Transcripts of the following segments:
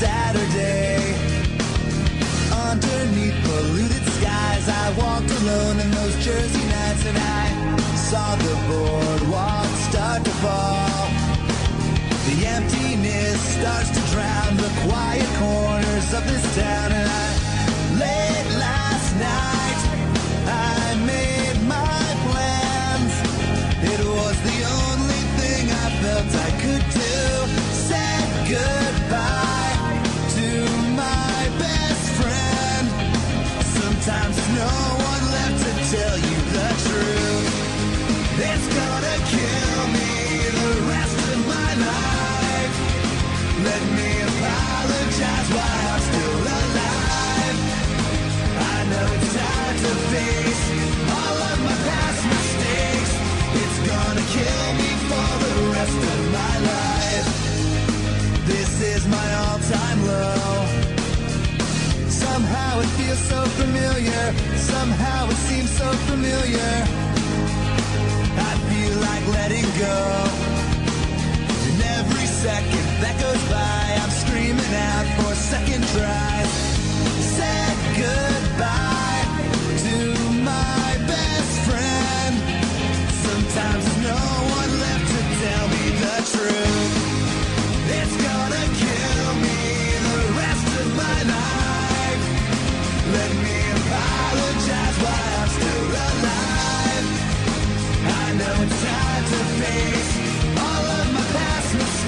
Saturday. Underneath polluted skies, I walked alone in those Jersey nights and I saw the boardwalk start to fall. The emptiness starts to drown the quiet corners of this town. time low. Somehow it feels so familiar. Somehow it seems so familiar. I'm tired to face all of my past mistakes.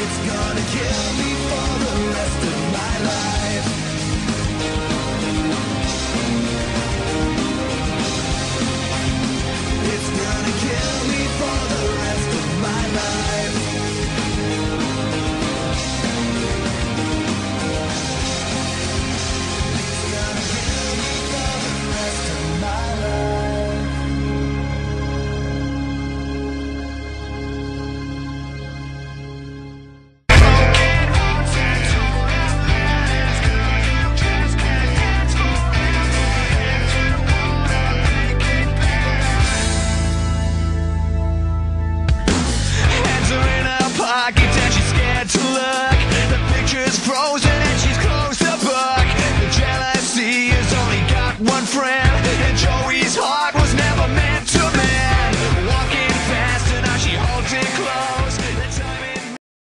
It's gonna kill me for the rest of my life.